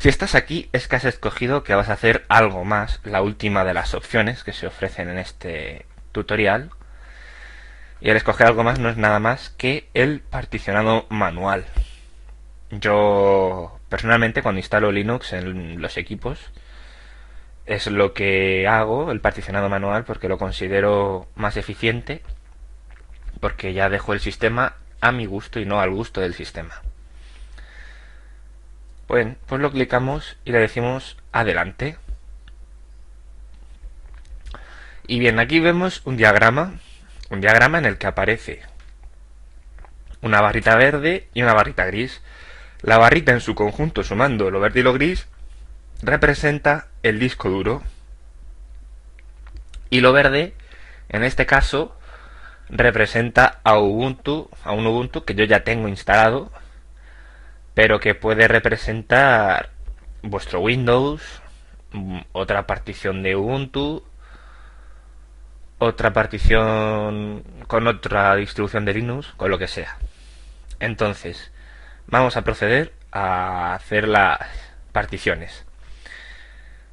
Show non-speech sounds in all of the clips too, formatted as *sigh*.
Si estás aquí es que has escogido que vas a hacer algo más, la última de las opciones que se ofrecen en este tutorial. Y el escoger algo más no es nada más que el particionado manual. Yo personalmente cuando instalo Linux en los equipos es lo que hago, el particionado manual, porque lo considero más eficiente, porque ya dejo el sistema a mi gusto y no al gusto del sistema. Bueno, pues lo clicamos y le decimos adelante. Y bien, aquí vemos un diagrama, un diagrama en el que aparece una barrita verde y una barrita gris. La barrita en su conjunto, sumando lo verde y lo gris, representa el disco duro. Y lo verde, en este caso, representa a Ubuntu, a un Ubuntu que yo ya tengo instalado, pero que puede representar vuestro Windows, otra partición de Ubuntu, otra partición con otra distribución de Linux, con lo que sea. Entonces, vamos a proceder a hacer las particiones.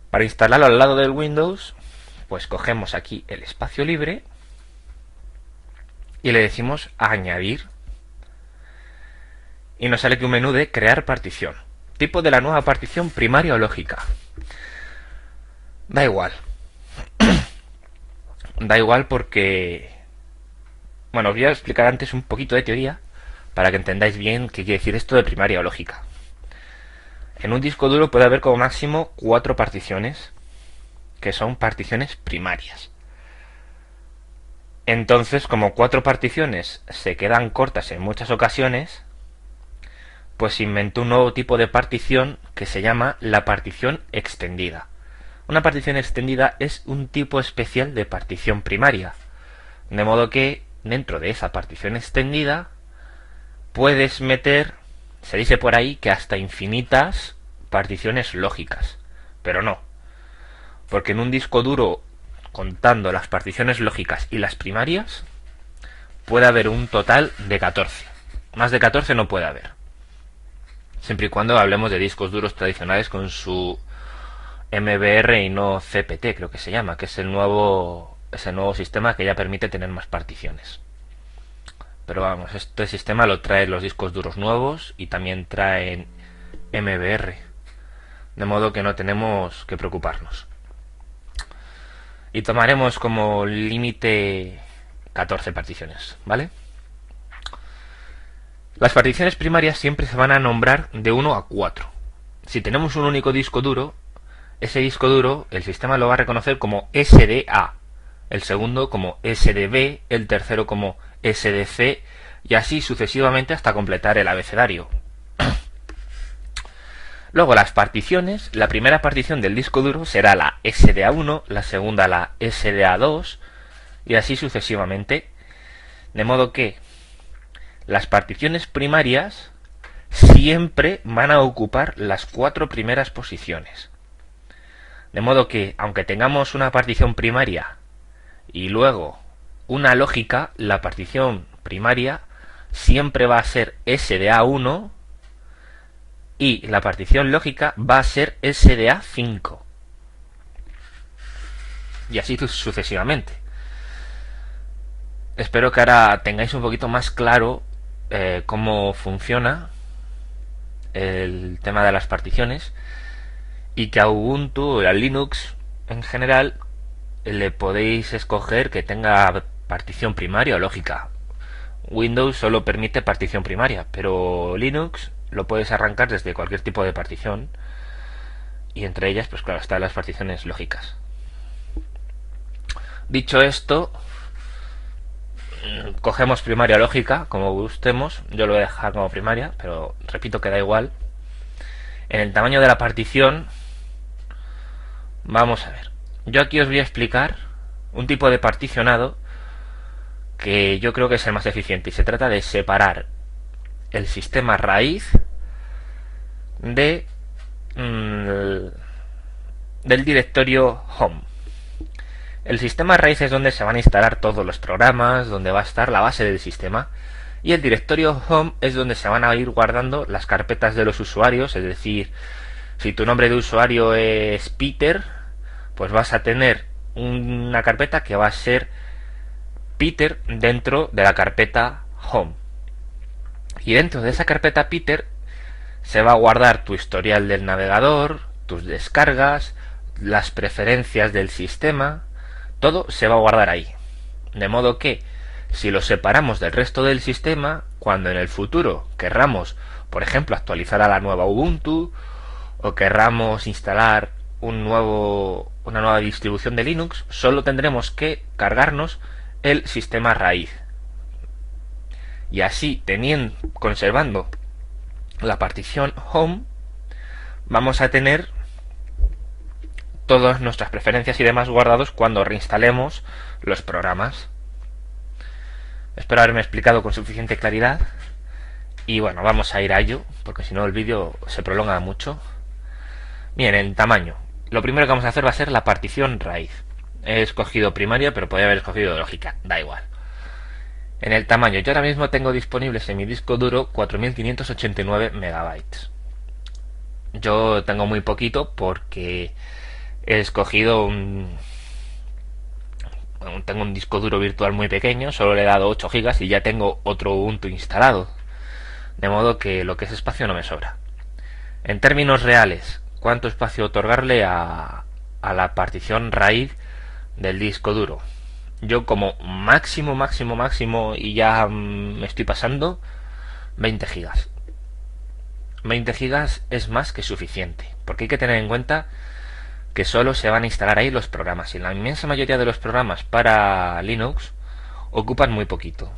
Para instalarlo al lado del Windows, pues cogemos aquí el espacio libre y le decimos añadir. Y nos sale que un menú de crear partición. Tipo de la nueva partición primaria o lógica. Da igual. da igual porque... Bueno, os voy a explicar antes un poquito de teoría para que entendáis bien qué quiere decir esto de primaria o lógica. En un disco duro puede haber como máximo cuatro particiones, que son particiones primarias. Entonces, como cuatro particiones se quedan cortas en muchas ocasiones, pues inventó un nuevo tipo de partición que se llama la partición extendida. Una partición extendida es un tipo especial de partición primaria, de modo que dentro de esa partición extendida puedes meter se dice por ahí que hasta infinitas particiones lógicas, pero no, porque en un disco duro, contando las particiones lógicas y las primarias, puede haber un total de 14. Más de 14 no puede haber. Siempre y cuando hablemos de discos duros tradicionales con su MBR y no CPT, creo que se llama, que es el nuevo, es nuevo sistema que ya permite tener más particiones. Pero vamos, este sistema lo trae los discos duros nuevos y también traen MBR. De modo que no tenemos que preocuparnos. Y tomaremos como límite 14 particiones, ¿vale? Las particiones primarias siempre se van a nombrar de 1 a 4. Si tenemos un único disco duro, ese disco duro el sistema lo va a reconocer como SDA, el segundo como SDB, el tercero como SDC y así sucesivamente hasta completar el abecedario. *clears throat* Luego las particiones, la primera partición del disco duro será la SDA1, la segunda la SDA2 y así sucesivamente. De modo que las particiones primarias siempre van a ocupar las cuatro primeras posiciones. De modo que, aunque tengamos una partición primaria y luego una lógica, la partición primaria siempre va a ser SDA1 y la partición lógica va a ser SDA5. Y así sucesivamente. Espero que ahora tengáis un poquito más claro eh, cómo funciona el tema de las particiones y que a Ubuntu, a Linux en general, le podéis escoger que tenga partición primaria o lógica. Windows solo permite partición primaria, pero Linux lo puedes arrancar desde cualquier tipo de partición y entre ellas, pues claro, están las particiones lógicas. Dicho esto, cogemos primaria lógica, como gustemos. Yo lo voy a dejar como primaria, pero repito que da igual. En el tamaño de la partición, vamos a ver. Yo aquí os voy a explicar un tipo de particionado que yo creo que es el más eficiente y se trata de separar el sistema raíz de mm, del directorio home. El sistema raíz es donde se van a instalar todos los programas, donde va a estar la base del sistema. Y el directorio home es donde se van a ir guardando las carpetas de los usuarios, es decir, Si tu nombre de usuario es Peter, pues vas a tener una carpeta que va a ser Peter dentro de la carpeta Home. Y dentro de esa carpeta Peter se va a guardar tu historial del navegador, tus descargas, las preferencias del sistema, todo se va a guardar ahí. De modo que si lo separamos del resto del sistema, cuando en el futuro querramos, por ejemplo, actualizar a la nueva Ubuntu o querramos instalar un nuevo, una nueva distribución de Linux, solo tendremos que cargarnos el sistema raíz. Y así, teniendo, conservando la partición home, vamos a tener todas nuestras preferencias y demás guardados cuando reinstalemos los programas. Espero haberme explicado con suficiente claridad. Y bueno, vamos a ir a ello, porque si no el vídeo se prolonga mucho. Bien, en tamaño. Lo primero que vamos a hacer va a ser la partición raíz. He escogido primaria, pero podría haber escogido lógica, da igual. En el tamaño, yo ahora mismo tengo disponibles en mi disco duro 4589 megabytes. Yo tengo muy poquito porque he escogido un... Tengo un disco duro virtual muy pequeño, solo le he dado 8 gigas y ya tengo otro Ubuntu instalado. De modo que lo que es espacio no me sobra. En términos reales, ¿cuánto espacio otorgarle a, a la partición raíz del disco duro? Yo como máximo, máximo, máximo y ya me estoy pasando 20 gigas. 20 gigas es más que suficiente, porque hay que tener en cuenta que solo se van a instalar ahí los programas y la inmensa mayoría de los programas para Linux ocupan muy poquito.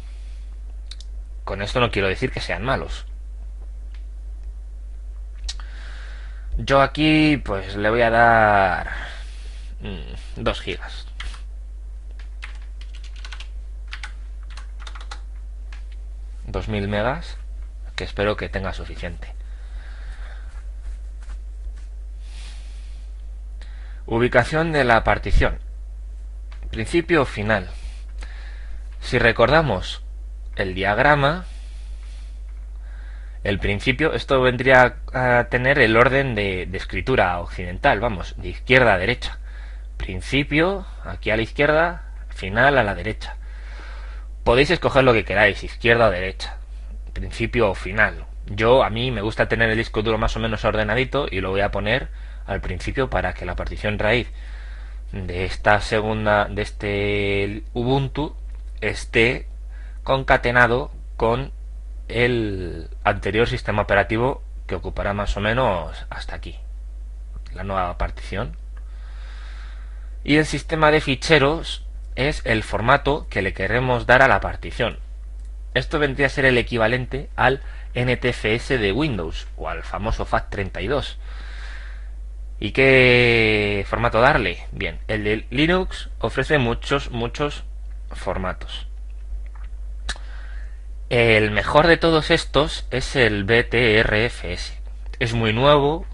Con esto no quiero decir que sean malos. Yo aquí pues le voy a dar 2 mm, gigas. 2000 megas que espero que tenga suficiente ubicación de la partición principio final si recordamos el diagrama el principio, esto vendría a tener el orden de, de, escritura occidental, vamos, de izquierda a derecha. Principio, aquí a la izquierda, final a la derecha. Podéis escoger lo que queráis, izquierda o derecha, principio o final. Yo, a mí me gusta tener el disco duro más o menos ordenadito y lo voy a poner al principio para que la partición raíz de esta segunda, de este Ubuntu, esté concatenado con el anterior sistema operativo que ocupará más o menos hasta aquí, la nueva partición. Y el sistema de ficheros es el formato que le queremos dar a la partición. Esto vendría a ser el equivalente al NTFS de Windows o al famoso FAT32. ¿Y qué formato darle? Bien, el de Linux ofrece muchos, muchos formatos. El mejor de todos estos es el BTRFS. Es muy nuevo,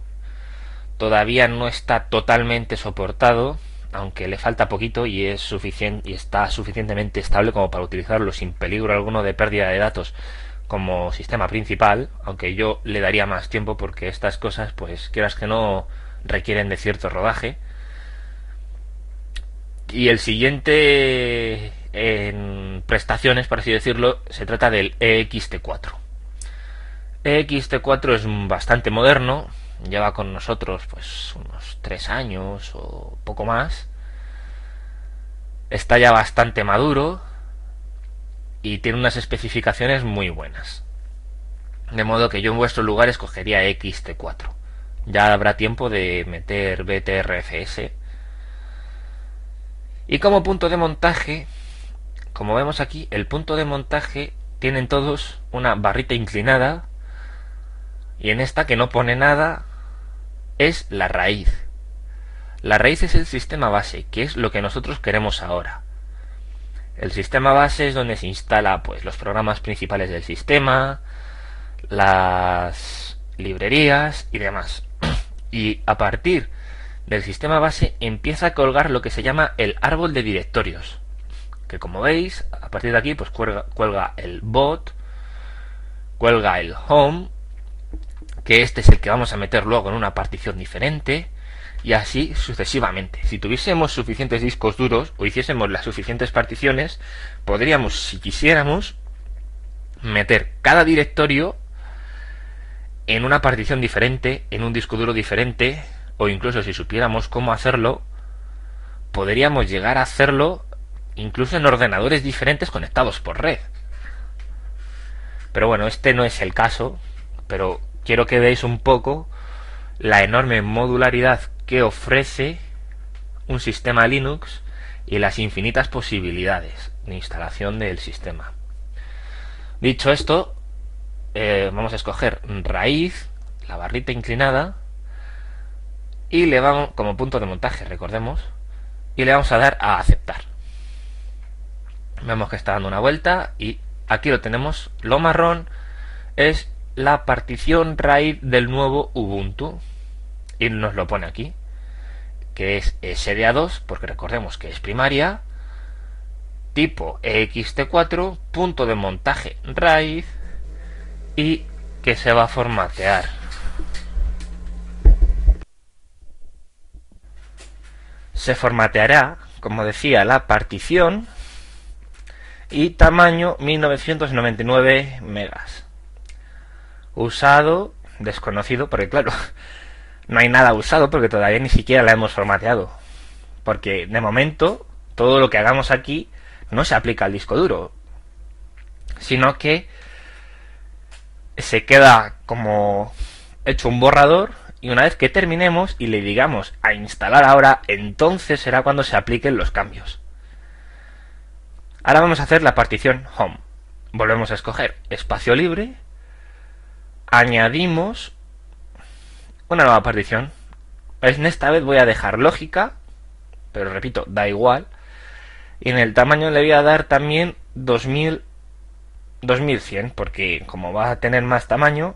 todavía no está totalmente soportado, aunque le falta poquito y es suficiente y está suficientemente estable como para utilizarlo sin peligro alguno de pérdida de datos como sistema principal, aunque yo le daría más tiempo porque estas cosas, pues quieras que no, requieren de cierto rodaje. Y el siguiente en prestaciones, por así decirlo, se trata del EXT4. EXT4 es bastante moderno, lleva con nosotros pues unos tres años o poco más. Está ya bastante maduro y tiene unas especificaciones muy buenas. De modo que yo en vuestro lugar escogería XT4. Ya habrá tiempo de meter BTRFS. Y como punto de montaje, como vemos aquí, el punto de montaje tienen todos una barrita inclinada y en esta que no pone nada es la raíz. La raíz es el sistema base, que es lo que nosotros queremos ahora. El sistema base es donde se instala pues los programas principales del sistema, las librerías y demás. Y a partir del sistema base empieza a colgar lo que se llama el árbol de directorios. Que como veis, a partir de aquí pues cuelga, cuelga el bot, cuelga el home, que este es el que vamos a meter luego en una partición diferente, y así sucesivamente. Si tuviésemos suficientes discos duros o hiciésemos las suficientes particiones, podríamos, si quisiéramos, meter cada directorio en una partición diferente, en un disco duro diferente, o incluso si supiéramos cómo hacerlo, podríamos llegar a hacerlo incluso en ordenadores diferentes conectados por red. Pero bueno, este no es el caso, pero quiero que veáis un poco la enorme modularidad que ofrece un sistema Linux y las infinitas posibilidades de instalación del sistema. Dicho esto, eh, vamos a escoger raíz, la barrita inclinada, y le vamos, como punto de montaje, recordemos, y le vamos a dar a aceptar. Vemos que está dando una vuelta y aquí lo tenemos. Lo marrón es la partición raíz del nuevo Ubuntu y nos lo pone aquí, que es SDA2, porque recordemos que es primaria, tipo ext4, punto de montaje raíz y que se va a formatear. Se formateará, como decía, la partición y tamaño 1999 megas. Usado, desconocido, porque claro, *laughs* no hay nada usado porque todavía ni siquiera la hemos formateado. Porque de momento todo lo que hagamos aquí no se aplica al disco duro, sino que se queda como hecho un borrador y una vez que terminemos y le digamos a instalar ahora, entonces será cuando se apliquen los cambios. Ahora vamos a hacer la partición Home. Volvemos a escoger espacio libre, añadimos una nueva partición. Esta vez voy a dejar lógica, pero repito, da igual. Y en el tamaño le voy a dar también 2000, 2100, porque como va a tener más tamaño,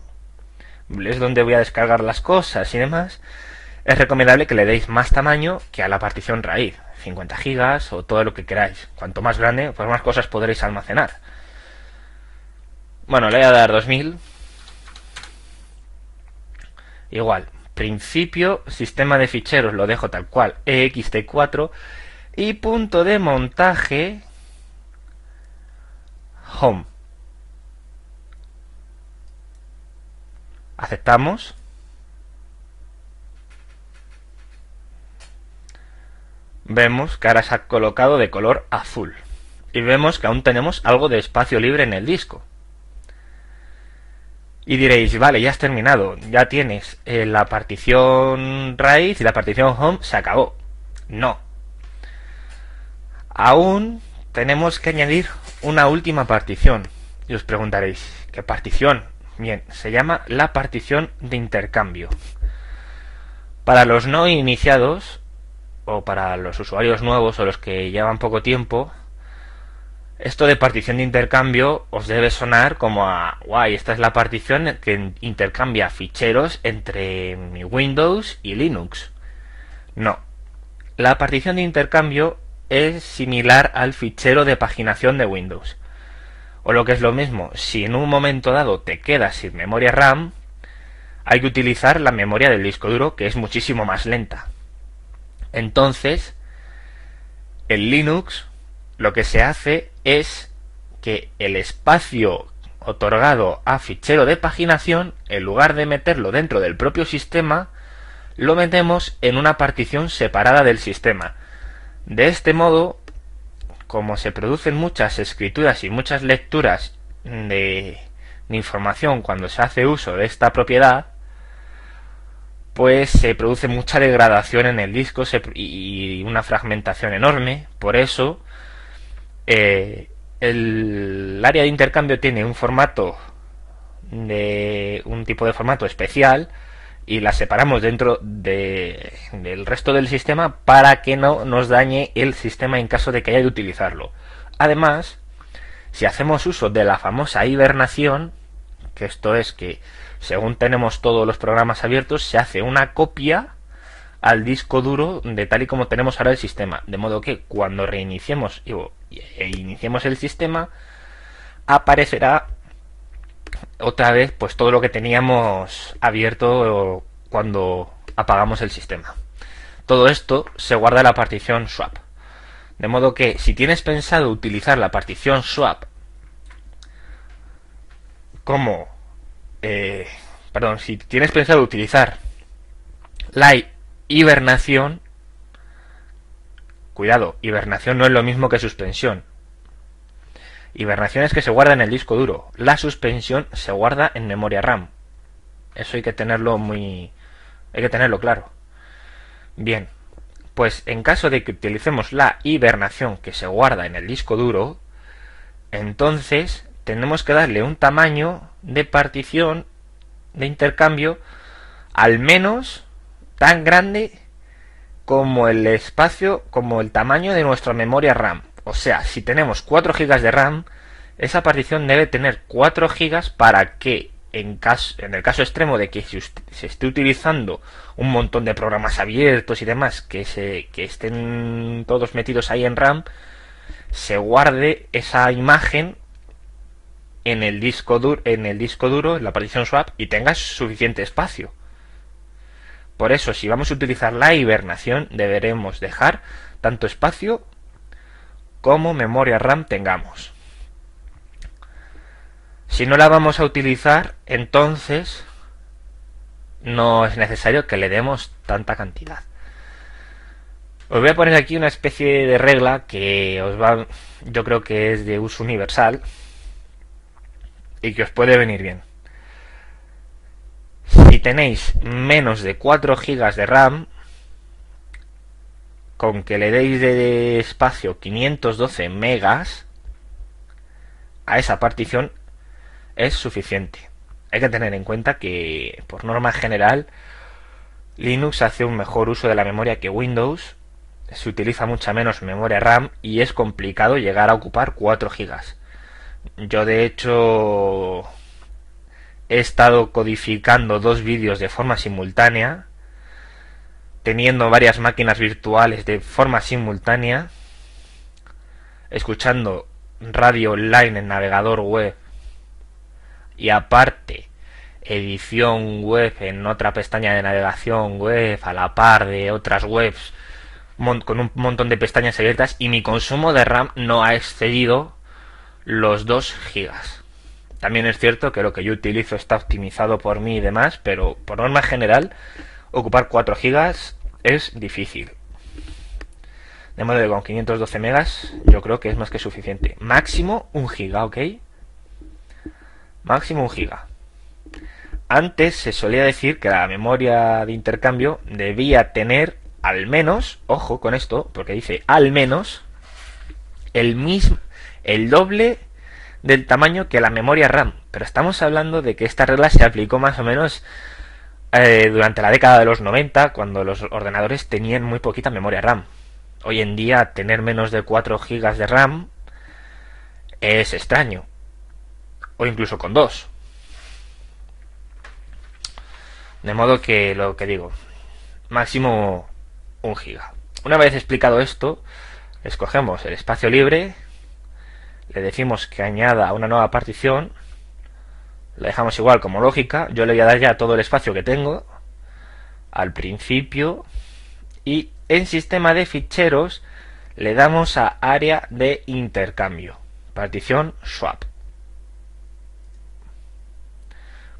es donde voy a descargar las cosas y demás, es recomendable que le deis más tamaño que a la partición raíz, 50 gigas o todo lo que queráis. Cuanto más grande, pues más cosas podréis almacenar. Bueno, le voy a dar 2000 Igual, principio, sistema de ficheros, lo dejo tal cual, ext4 y punto de montaje home. Aceptamos. Vemos que ahora se ha colocado de color azul. Y vemos que aún tenemos algo de espacio libre en el disco. Y diréis, vale, ya has terminado, ya tienes eh, la partición raíz y la partición home, se acabó. No. Aún tenemos que añadir una última partición. Y os preguntaréis, ¿qué partición? Bien, se llama la partición de intercambio. Para los no iniciados, o para los usuarios nuevos o los que llevan poco tiempo, esto de partición de intercambio os debe sonar como a, guay, esta es la partición que intercambia ficheros entre Windows y Linux. No. La partición de intercambio es similar al fichero de paginación de Windows. O lo que es lo mismo, si en un momento dado te quedas sin memoria RAM, hay que utilizar la memoria del disco duro que es muchísimo más lenta. Entonces, el Linux lo que se hace es que el espacio otorgado a fichero de paginación, en lugar de meterlo dentro del propio sistema, lo metemos en una partición separada del sistema. De este modo, como se producen muchas escrituras y muchas lecturas de, información cuando se hace uso de esta propiedad, pues se produce mucha degradación en el disco y una fragmentación enorme. Por eso, eh, el área de intercambio tiene un formato de un tipo de formato especial y la separamos dentro de, del resto del sistema para que no nos dañe el sistema en caso de que haya de utilizarlo. Además, si hacemos uso de la famosa hibernación, que esto es que según tenemos todos los programas abiertos, se hace una copia al disco duro de tal y como tenemos ahora el sistema. De modo que cuando reiniciemos e iniciemos el sistema, aparecerá otra vez pues todo lo que teníamos abierto cuando apagamos el sistema. Todo esto se guarda en la partición swap. De modo que si tienes pensado utilizar la partición swap como... Eh, perdón, si tienes pensado utilizar la hibernación, cuidado, hibernación no es lo mismo que suspensión. Hibernación es que se guarda en el disco duro. La suspensión se guarda en memoria RAM. Eso hay que tenerlo muy... hay que tenerlo claro. Bien, pues en caso de que utilicemos la hibernación que se guarda en el disco duro, entonces tenemos que darle un tamaño de partición de intercambio al menos tan grande como el espacio, como el tamaño de nuestra memoria RAM. O sea, si tenemos 4 GB de RAM, esa partición debe tener 4 GB para que en, caso, en el caso extremo de que se, se, esté utilizando un montón de programas abiertos y demás que, se, estén todos metidos ahí en RAM, se guarde esa imagen en el disco duro, en el disco duro, en la partición swap, y tengas suficiente espacio. Por eso, si vamos a utilizar la hibernación, deberemos dejar tanto espacio como memoria RAM tengamos. Si no la vamos a utilizar, entonces no es necesario que le demos tanta cantidad. Os voy a poner aquí una especie de regla que os va, yo creo que es de uso universal y que os puede venir bien. Si tenéis menos de 4 GB de RAM, con que le deis de espacio 512 megas a esa partición es suficiente. Hay que tener en cuenta que, por norma general, Linux hace un mejor uso de la memoria que Windows, se utiliza mucha menos memoria RAM y es complicado llegar a ocupar 4 GB. Yo de hecho he estado codificando dos vídeos de forma simultánea teniendo varias máquinas virtuales de forma simultánea, escuchando radio online en navegador web y aparte edición web en otra pestaña de navegación web a la par de otras webs con un montón de pestañas abiertas y mi consumo de RAM no ha excedido los 2 gigas. También es cierto que lo que yo utilizo está optimizado por mí y demás, pero por norma general ocupar 4 gigas es difícil. De modo que con 512 megas yo creo que es más que suficiente. Máximo un giga, ¿ok? Máximo un giga. Antes se solía decir que la memoria de intercambio debía tener al menos, ojo con esto, porque dice al menos el mismo, el doble del tamaño que la memoria RAM. Pero estamos hablando de que esta regla se aplicó más o menos eh, durante la década de los 90, cuando los ordenadores tenían muy poquita memoria RAM. Hoy en día, tener menos de 4 GB de RAM es extraño. O incluso con 2. De modo que lo que digo, máximo 1 GB. Una vez explicado esto, escogemos el espacio libre, le decimos que añada una nueva partición la dejamos igual como lógica. Yo le voy a dar ya todo el espacio que tengo al principio y en sistema de ficheros le damos a área de intercambio, partición swap.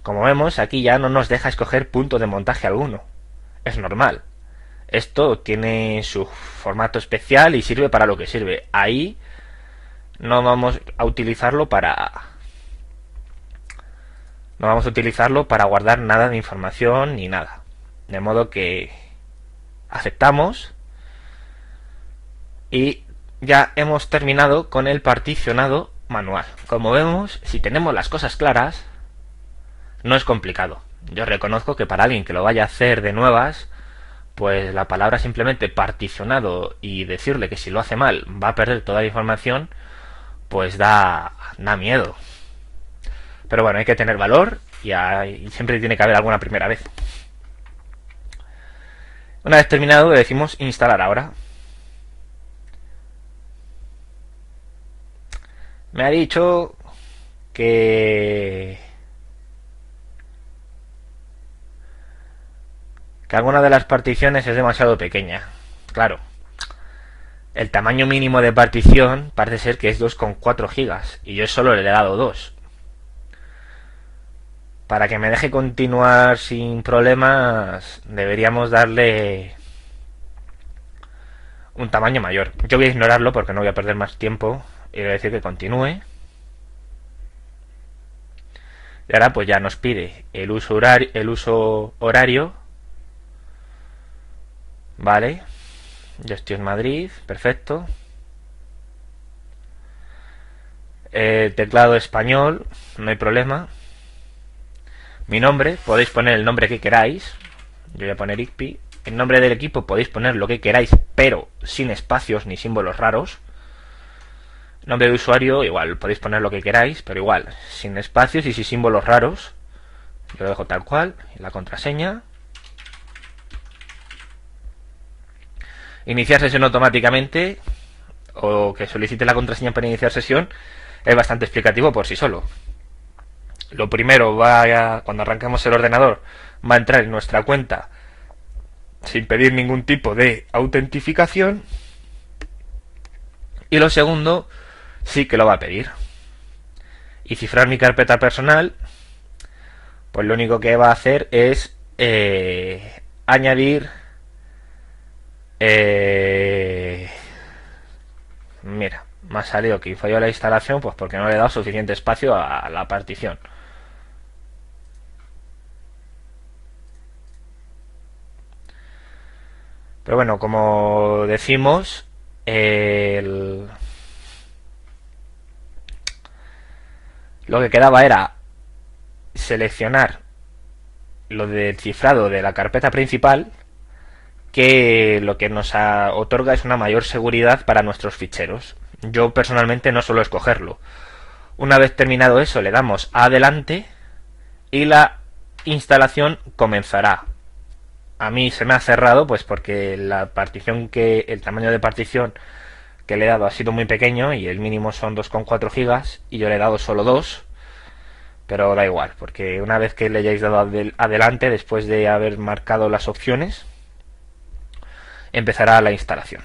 Como vemos, aquí ya no nos deja escoger punto de montaje alguno. Es normal. Esto tiene su formato especial y sirve para lo que sirve. Ahí no vamos a utilizarlo para no vamos a utilizarlo para guardar nada de información ni nada. De modo que aceptamos y ya hemos terminado con el particionado manual. Como vemos, si tenemos las cosas claras, no es complicado. Yo reconozco que para alguien que lo vaya a hacer de nuevas, pues la palabra simplemente particionado y decirle que si lo hace mal va a perder toda la información, pues da, da miedo. Pero bueno, hay que tener valor y, siempre tiene que haber alguna primera vez. Una vez terminado le decimos instalar ahora. Me ha dicho que... que alguna de las particiones es demasiado pequeña. Claro. El tamaño mínimo de partición parece ser que es 2,4 gigas y yo solo le he dado 2. Para que me deje continuar sin problemas deberíamos darle un tamaño mayor. Yo voy a ignorarlo porque no voy a perder más tiempo y voy a decir que continúe. Y ahora pues ya nos pide el uso horario, el uso horario Vale. Yo estoy en Madrid. Perfecto. Eh, teclado español. No hay problema. Mi nombre. Podéis poner el nombre que queráis. Yo voy a poner ICPI. El nombre del equipo podéis poner lo que queráis, pero sin espacios ni símbolos raros. Nombre de usuario, igual, podéis poner lo que queráis, pero igual, sin espacios y sin símbolos raros. Yo lo dejo tal cual. La contraseña. iniciar sesión automáticamente o que solicite la contraseña para iniciar sesión es bastante explicativo por sí solo. Lo primero, va cuando arranquemos el ordenador, va a entrar en nuestra cuenta sin pedir ningún tipo de autentificación. Y lo segundo, sí que lo va a pedir. Y cifrar mi carpeta personal, pues lo único que va a hacer es eh, añadir eh, mira, me ha salido que falló la instalación pues porque no le he dado suficiente espacio a la partición. Pero bueno, como decimos, lo que quedaba era seleccionar lo del cifrado de la carpeta principal que lo que nos otorga es una mayor seguridad para nuestros ficheros. Yo personalmente no suelo escogerlo. Una vez terminado eso, le damos a adelante y la instalación comenzará. A mí se me ha cerrado, pues porque la partición que, el tamaño de partición que le he dado ha sido muy pequeño y el mínimo son 2,4 gigas y yo le he dado solo 2 pero da igual porque una vez que le hayáis dado adelante después de haber marcado las opciones empezará la instalación.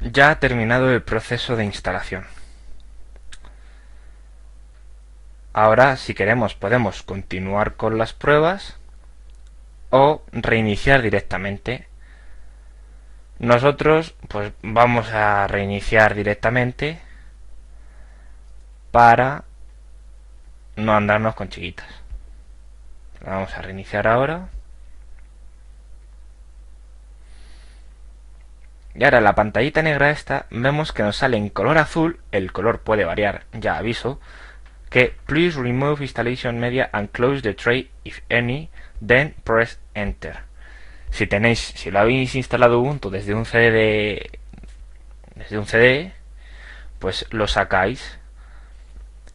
Ya ha terminado el proceso de instalación. Ahora, si queremos, podemos continuar con las pruebas o reiniciar directamente. Nosotros, pues vamos a reiniciar directamente para no andarnos con chiquitas vamos a reiniciar ahora. Y ahora la pantallita negra esta vemos que nos sale en color azul, el color puede variar, ya aviso, que please remove installation media and close the tray if any, then press enter. Si tenéis, si lo habéis instalado Ubuntu desde un CD desde un CD, pues lo sacáis.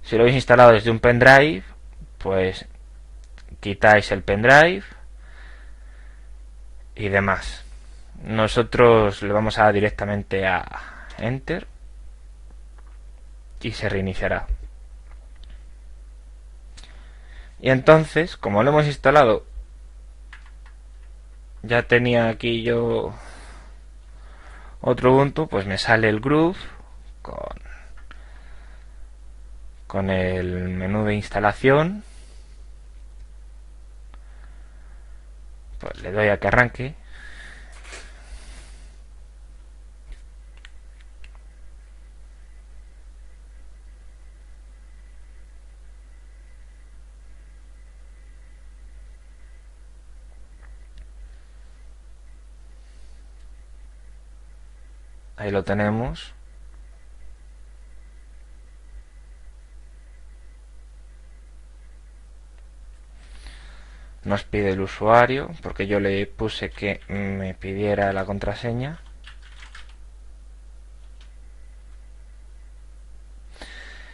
Si lo habéis instalado desde un pendrive, pues quitáis el pendrive y demás. Nosotros le vamos a dar directamente a Enter y se reiniciará. Y entonces, como lo hemos instalado, ya tenía aquí yo otro Ubuntu, pues me sale el Groove con, con el menú de instalación Pues le doy a que arranque. Ahí lo tenemos. nos pide el usuario porque yo le puse que me pidiera la contraseña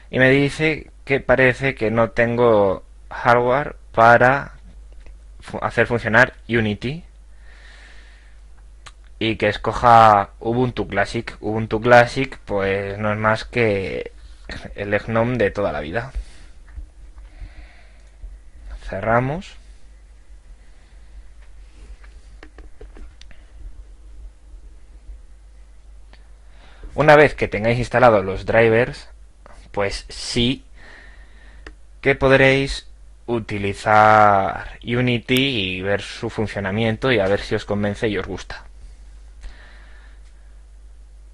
y me dice que parece que no tengo hardware para hacer funcionar Unity y que escoja Ubuntu Classic. Ubuntu Classic pues no es más que el GNOME de toda la vida. cerramos. Una vez que tengáis instalados los drivers, pues sí que podréis utilizar Unity y ver su funcionamiento y a ver si os convence y os gusta.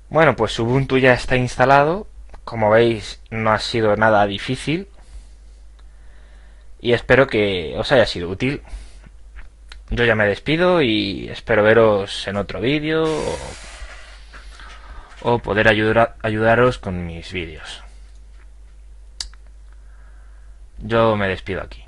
Bueno, pues Ubuntu ya está instalado. Como veis, no ha sido nada difícil. Y espero que os haya sido útil. Yo ya me despido y espero veros en otro vídeo o, poder ayudar, ayudaros con mis vídeos. Yo me despido aquí.